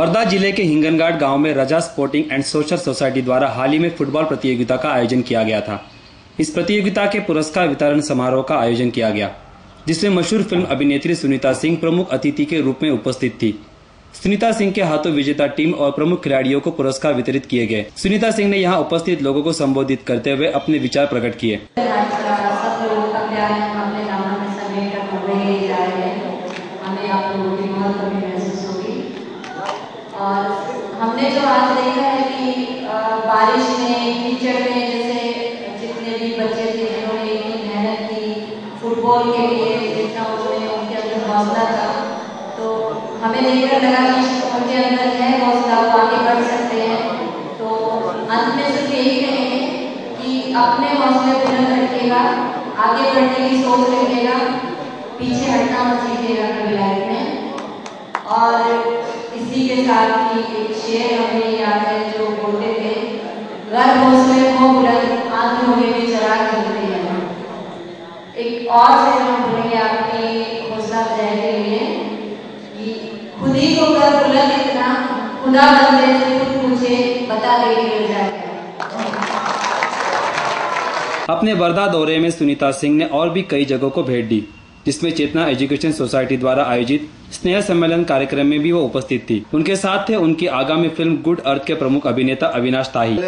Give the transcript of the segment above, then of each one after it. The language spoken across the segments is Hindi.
वर्धा ज़िले के हिंगनघाट गाँव में Raza sporting and social society द्वारा हाल ही में फुटबॉल प्रतियोगिता का आयोजन किया गया था। इस प्रतियोगिता के पुरस्कार वितरण समारोह का आयोजन किया गया, जिसमें मशहूर फ़िल्म अभिनेत्री सुनीता सिंह प्रमुख अतिथि के रूप में उपस्थित थी। सुनीता सिंह के हाथों विजेता टीम और प्रमुख खिलाड़ियों को पुरस्कार वितरित किए गए। सुनीता सिंह ने यहाँ उपस्थित लोगों को संबोधित करते हुए अपने विचार प्रकट किए सब लोगों का प्यार है हम अपने गाँव में समेट कर घूमने जा रहे हैं हमें आप लोगों की बहुत कमी महसूस होगी और हमने जो आज देखा है कि बारिश में, कीचड़ में जैसे जितने भी बच्चे थे, जिन्होंने इतनी मेहनत की फुटबॉल के लिए, जितना उन्होंने उनके अंदर हौसला था तो हमें देखकर लगा कि उनके अंदर है हौसला, वो आगे बढ़ सकते हैं। तो अंत में सिर्फ़ यही कहेंगे कि अपने हौसले बुलंद रखिएगा, आगे बढ़ने की सोच रखिएगा, पीछे हटना मत सीखिएगा कभी लाइफ में। और इसी के साथ ही एक शेर हमें याद है जो बोलते थे घर हौसले को बुलंद आँखों में भी चराग जलते हैं। एक और शेर हम बोलेंगे आपकी हौसला अफजाई के लिए कि खुद ही को कर बुलंद इतना, खुदा बंदे से खुद पूछे, बता दे अपने वर्धा दौरे में सुनीता सिंह ने और भी कई जगहों को भेंट दी, जिसमें चेतना एजुकेशन सोसाइटी द्वारा आयोजित स्नेह सम्मेलन कार्यक्रम में भी वो उपस्थित थी। उनके साथ थे उनकी आगामी फ़िल्म गुड अर्थ के प्रमुख अभिनेता अविनाश ताही।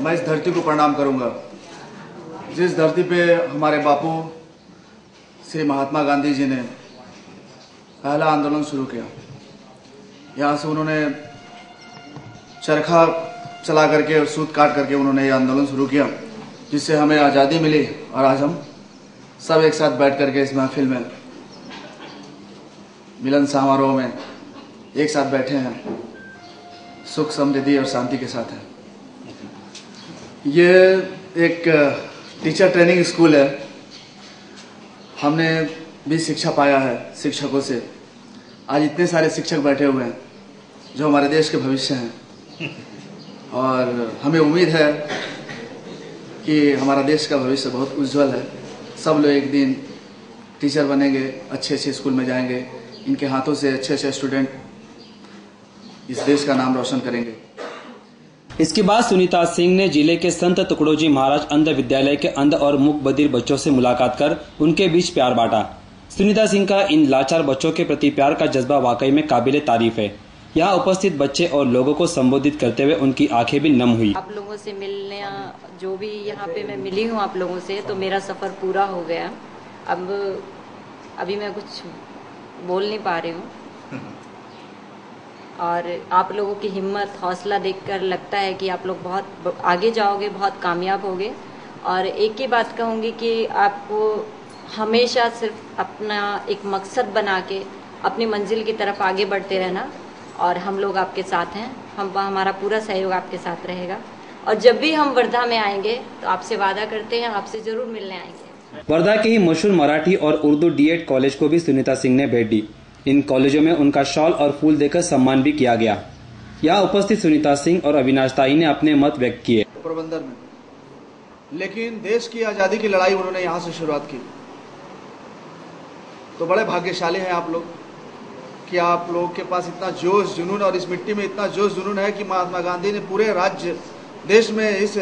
मैं इस धरती को प्रणाम करूँगा। जिस धरती पे हमारे बापू श्री महात्मा गांधी जी ने पहला आंदोलन शुरू किया, यहाँ से उन्होंने चरखा चला करके और सूत काट करके उन्होंने ये आंदोलन शुरू किया, जिससे हमें आज़ादी मिली और आज हम सब एक साथ बैठ करके इस महफिल में मिलन समारोह में एक साथ बैठे हैं। सुख, समृद्धि और शांति के साथ हैं। ये एक टीचर ट्रेनिंग स्कूल है। हमने भी शिक्षा पाया है शिक्षकों से। आज इतने सारे शिक्षक बैठे हुए हैं, जो हमारे देश के भविष्य हैं। और हमें उम्मीद है कि हमारा देश का भविष्य बहुत उज्जवल है। सब लोग एक दिन टीचर बनेंगे अच्छे अच्छे स्कूल में जाएँगे। इनके हाथों से अच्छे अच्छे स्टूडेंट इस देश का नाम रोशन करेंगे। इसके बाद सुनीता सिंह ने ज़िले के संत तुकडोजी महाराज अंध विद्यालय के अंध और मूक बधिर बच्चों से मुलाकात कर उनके बीच प्यार बांटा। सुनीता सिंह का इन लाचार बच्चों के प्रति प्यार का जज्बा वाकई में काबिल तारीफ़ है। यहाँ उपस्थित बच्चे और लोगों को संबोधित करते हुए उनकी आँखें भी नम हुई। आप लोगों से मिलने जो भी यहाँ पे मैं मिली हूँ आप लोगों से तो मेरा सफ़र पूरा हो गया। अब अभी मैं कुछ बोल नहीं पा रही हूँ। और आप लोगों की हिम्मत, हौसला देखकर लगता है कि आप लोग बहुत आगे जाओगे, बहुत कामयाब होगे। और एक ही बात कहूँगी कि आपको हमेशा सिर्फ़ अपना एक मकसद बना के अपनी मंजिल की तरफ़ आगे बढ़ते रहना और हम लोग आपके साथ हैं। हम, हमारा पूरा सहयोग आपके साथ रहेगा। और जब भी हम वर्धा में आएँगे तो आपसे वादा करते हैं, आपसे ज़रूर मिलने आएँगे। वर्धा के ही मशहूर मराठी और उर्दू डीएड कॉलेज को भी सुनीता सिंह ने भेंट दी। इन कॉलेजों में उनका शॉल और फूल देकर सम्मान भी किया गया। यहाँ उपस्थित सुनीता सिंह और अविनाश ताई ने अपने मत व्यक्त किए। प्रबंधन में। लेकिन देश की आज़ादी की लड़ाई उन्होंने यहाँ से शुरुआत की। तो बड़े भाग्यशाली हैं आप लोग कि आप लोगों के पास इतना जोश जुनून और इस मिट्टी में इतना जोश जुनून है कि महात्मा गांधी ने पूरे राज्य, देश में इस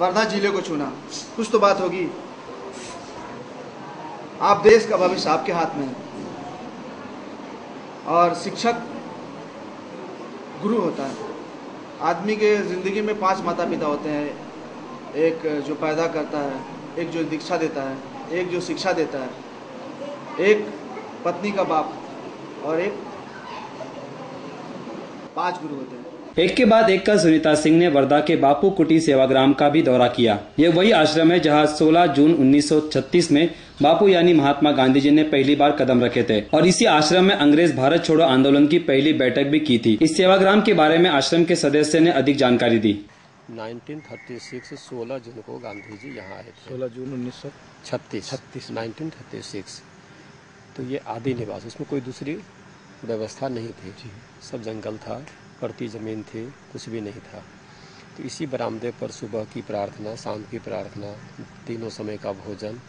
वर्धा ज़िले को चुना। कुछ तो बात होगी। आप देश का भविष्य आपके हाथ में है। और शिक्षक गुरु होता है। आदमी के ज़िंदगी में पाँच माता पिता होते हैं। एक जो पैदा करता है, एक जो दीक्षा देता है, एक जो शिक्षा देता है। एक पत्नी का बाप और एक पाँच गुरु होते हैं। एक के बाद एक का सुनीता सिंह ने वर्धा के बापू कुटी सेवाग्राम का भी दौरा किया। ये वही आश्रम है जहाँ 16 जून 1936 में बापू यानी महात्मा गांधी जी ने पहली बार कदम रखे थे और इसी आश्रम में अंग्रेज़ भारत छोड़ो आंदोलन की पहली बैठक भी की थी। इस सेवाग्राम के बारे में आश्रम के सदस्य ने अधिक जानकारी दी। 1936 16 जून को गांधी जी यहाँ आए थे। 16 जून उन्नीस सौ छत्तीस। छत्तीस। Nineteen thirty six. तो ये आदि निवास उसमें कोई दूसरी व्यवस्था नहीं थी। सब जंगल था। पड़ती ज़मीन थी कुछ भी नहीं था। तो इसी बरामदे पर सुबह की प्रार्थना शाम की प्रार्थना तीनों समय का भोजन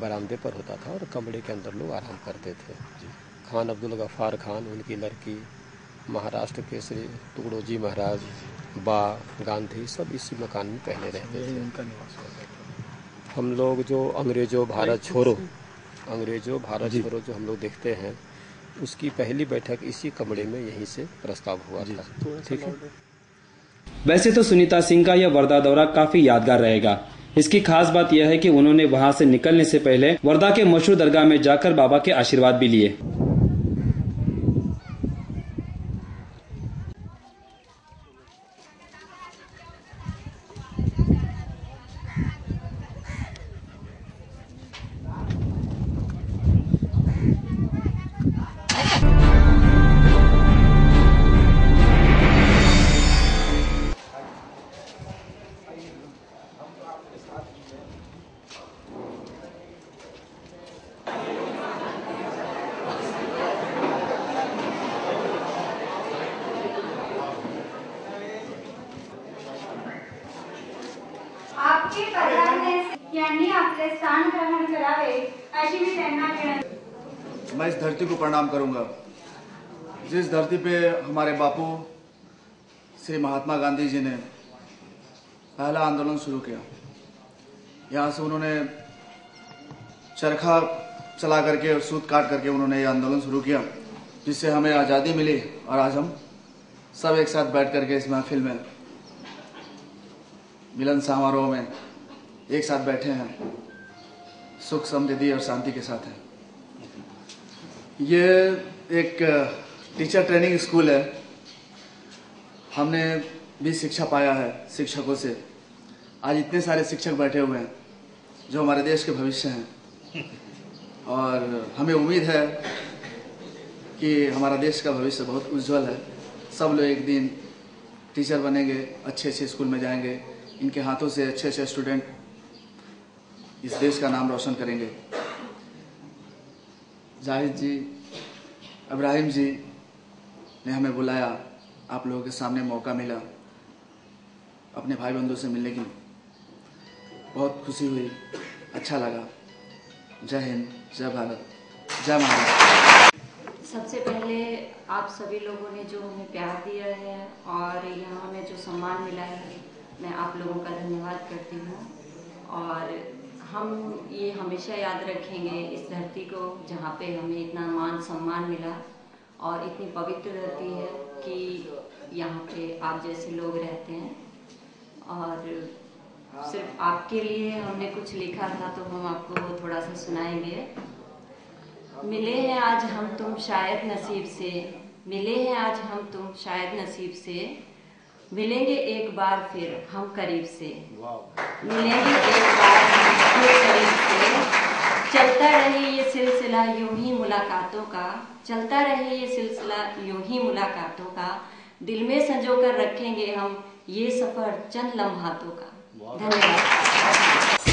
बरामदे पर होता था और कमरे के अंदर लोग आराम करते थे। खान अब्दुल गफ़ार खान उनकी लड़की महाराष्ट्र के श्री टुकड़ोजी महाराज बा गांधी सब इसी मकान में पहले रहते थे। हम लोग जो अंग्रेज़ों भारत छोड़ो अंग्रेज़ों भारत छोड़ो जो हम लोग देखते हैं उसकी पहली बैठक इसी कमरे में यहीं से प्रस्ताव हुआ था। ठीक है। वैसे तो सुनीता सिंह का यह वर्धा दौरा काफ़ी यादगार रहेगा। इसकी खास बात यह है कि उन्होंने वहाँ से निकलने से पहले वर्धा के मशहूर दरगाह में जाकर बाबा के आशीर्वाद भी लिए। मैं इस धरती को प्रणाम करूँगा। जिस धरती पे हमारे बापू श्री महात्मा गांधी जी ने पहला आंदोलन शुरू किया, यहाँ से उन्होंने चरखा चला करके और सूत काट करके उन्होंने ये आंदोलन शुरू किया, जिससे हमें आज़ादी मिली और आज हम सब एक साथ बैठ करके इस महफिल में मिलन समारोह में एक साथ बैठे हैं। सुख, समृद्धि और शांति के साथ हैं। ये एक टीचर ट्रेनिंग स्कूल है। हमने भी शिक्षा पाया है शिक्षकों से। आज इतने सारे शिक्षक बैठे हुए हैं, जो हमारे देश के भविष्य हैं। और हमें उम्मीद है कि हमारा देश का भविष्य बहुत उज्जवल है। सब लोग एक दिन टीचर बनेंगे अच्छे अच्छे स्कूल में जाएँगे। इनके हाथों से अच्छे अच्छे स्टूडेंट इस देश का नाम रोशन करेंगे। जाहिद जी इब्राहिम जी ने हमें बुलाया, आप लोगों के सामने मौका मिला, अपने भाई बंधु से मिलने की बहुत खुशी हुई अच्छा लगा। जय हिंद, जय भारत, जय महाराष्ट्र सबसे पहले आप सभी लोगों ने जो हमें प्यार दिया है और यहाँ हमें जो सम्मान मिला है, मैं आप लोगों का धन्यवाद करती हूँ। और हम ये हमेशा याद रखेंगे इस धरती को, जहाँ पे हमें इतना मान सम्मान मिला और इतनी पवित्र धरती है कि यहाँ पे आप जैसे लोग रहते हैं। और सिर्फ़ आपके लिए हमने कुछ लिखा था तो हम आपको थोड़ा सा सुनाएँगे। मिले हैं आज हम तुम शायद नसीब से, मिले हैं आज हम तुम शायद नसीब से। मिलेंगे एक बार फिर हम करीब से। मिलेंगे एक बार फिर करीब से। चलता रहे ये सिलसिला यूँ ही मुलाकातों का। चलता रहे ये सिलसिला यूँ ही मुलाकातों का। दिल में संजो कर रखेंगे हम ये सफ़र चंद लम्हातों का। धन्यवाद।